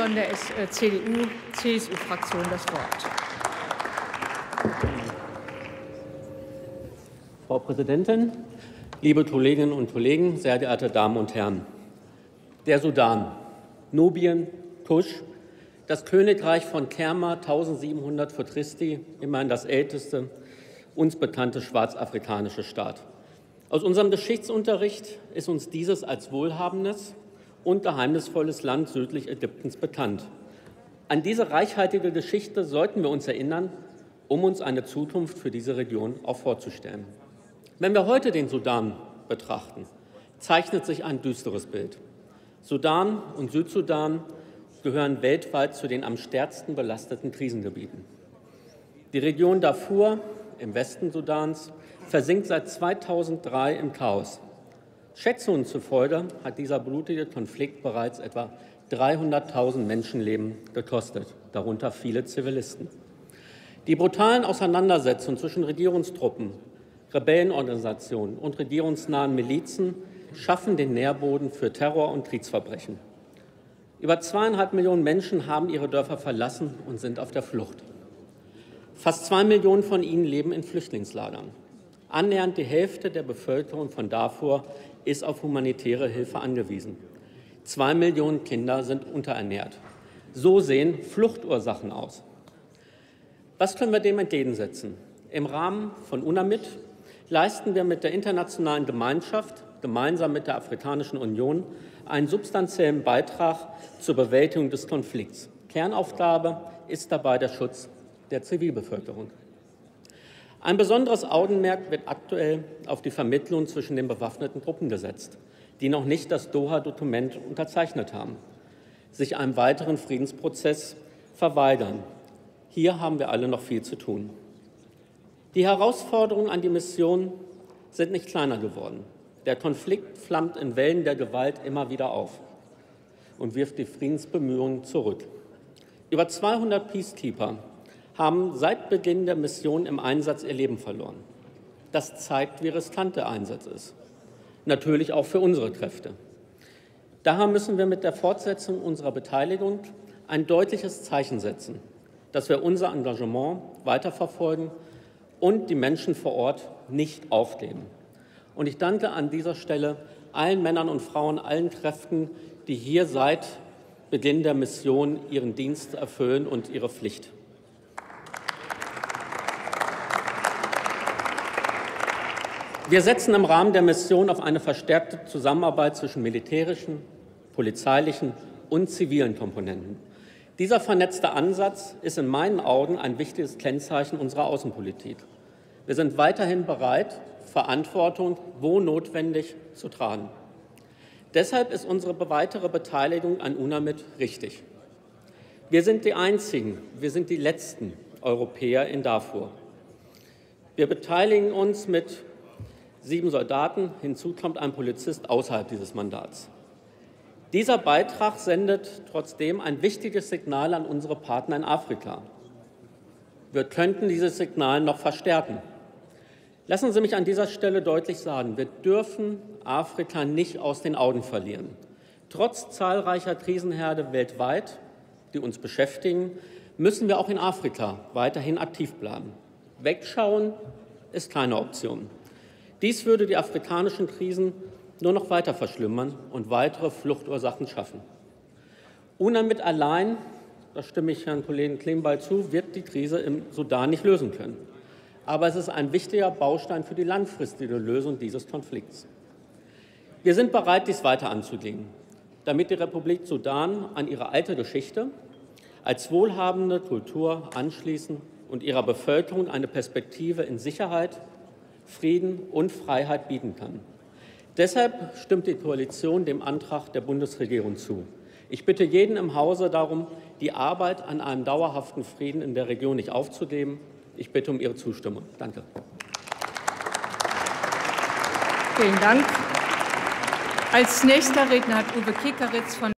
von der CDU-CSU-Fraktion das Wort. Frau Präsidentin, liebe Kolleginnen und Kollegen, sehr geehrte Damen und Herren! Der Sudan, Nubien, Kusch, das Königreich von Kerma 1700 vor Christi, immerhin das älteste uns bekannte schwarzafrikanische Staat. Aus unserem Geschichtsunterricht ist uns dieses als wohlhabendes und geheimnisvolles Land südlich Ägyptens bekannt. An diese reichhaltige Geschichte sollten wir uns erinnern, um uns eine Zukunft für diese Region auch vorzustellen. Wenn wir heute den Sudan betrachten, zeichnet sich ein düsteres Bild. Sudan und Südsudan gehören weltweit zu den am stärksten belasteten Krisengebieten. Die Region Darfur im Westen Sudans versinkt seit 2003 im Chaos. Schätzungen zufolge hat dieser blutige Konflikt bereits etwa 300.000 Menschenleben gekostet, darunter viele Zivilisten. Die brutalen Auseinandersetzungen zwischen Regierungstruppen, Rebellenorganisationen und regierungsnahen Milizen schaffen den Nährboden für Terror und Kriegsverbrechen. Über zweieinhalb Millionen Menschen haben ihre Dörfer verlassen und sind auf der Flucht. Fast zwei Millionen von ihnen leben in Flüchtlingslagern. Annähernd die Hälfte der Bevölkerung von Darfur ist auf humanitäre Hilfe angewiesen. Zwei Millionen Kinder sind unterernährt. So sehen Fluchtursachen aus. Was können wir dem entgegensetzen? Im Rahmen von UNAMID leisten wir mit der internationalen Gemeinschaft gemeinsam mit der Afrikanischen Union einen substanziellen Beitrag zur Bewältigung des Konflikts. Kernaufgabe ist dabei der Schutz der Zivilbevölkerung. Ein besonderes Augenmerk wird aktuell auf die Vermittlung zwischen den bewaffneten Gruppen gesetzt, die noch nicht das Doha-Dokument unterzeichnet haben, sich einem weiteren Friedensprozess verweigern. Hier haben wir alle noch viel zu tun. Die Herausforderungen an die Mission sind nicht kleiner geworden. Der Konflikt flammt in Wellen der Gewalt immer wieder auf und wirft die Friedensbemühungen zurück. Über 200 Peacekeeper haben seit Beginn der Mission im Einsatz ihr Leben verloren. Das zeigt, wie riskant der Einsatz ist. Natürlich auch für unsere Kräfte. Daher müssen wir mit der Fortsetzung unserer Beteiligung ein deutliches Zeichen setzen, dass wir unser Engagement weiterverfolgen und die Menschen vor Ort nicht aufgeben. Und ich danke an dieser Stelle allen Männern und Frauen, allen Kräften, die hier seit Beginn der Mission ihren Dienst erfüllen und ihre Pflicht. Wir setzen im Rahmen der Mission auf eine verstärkte Zusammenarbeit zwischen militärischen, polizeilichen und zivilen Komponenten. Dieser vernetzte Ansatz ist in meinen Augen ein wichtiges Kennzeichen unserer Außenpolitik. Wir sind weiterhin bereit, Verantwortung, wo notwendig, zu tragen. Deshalb ist unsere weitere Beteiligung an UNAMID richtig. Wir sind die Einzigen, wir sind die letzten Europäer in Darfur. Wir beteiligen uns mit sieben Soldaten. Hinzu kommt ein Polizist außerhalb dieses Mandats. Dieser Beitrag sendet trotzdem ein wichtiges Signal an unsere Partner in Afrika. Wir könnten dieses Signal noch verstärken. Lassen Sie mich an dieser Stelle deutlich sagen, wir dürfen Afrika nicht aus den Augen verlieren. Trotz zahlreicher Krisenherde weltweit, die uns beschäftigen, müssen wir auch in Afrika weiterhin aktiv bleiben. Wegschauen ist keine Option. Dies würde die afrikanischen Krisen nur noch weiter verschlimmern und weitere Fluchtursachen schaffen. UNAMID allein, da stimme ich Herrn Kollegen Klingbeil zu, wird die Krise im Sudan nicht lösen können. Aber es ist ein wichtiger Baustein für die langfristige Lösung dieses Konflikts. Wir sind bereit, dies weiter anzugehen, damit die Republik Sudan an ihre alte Geschichte als wohlhabende Kultur anschließen und ihrer Bevölkerung eine Perspektive in Sicherheit, Frieden und Freiheit bieten kann. Deshalb stimmt die Koalition dem Antrag der Bundesregierung zu. Ich bitte jeden im Hause darum, die Arbeit an einem dauerhaften Frieden in der Region nicht aufzugeben. Ich bitte um Ihre Zustimmung. Danke. Vielen Dank. Als nächster Redner hat Uwe Kickeritz von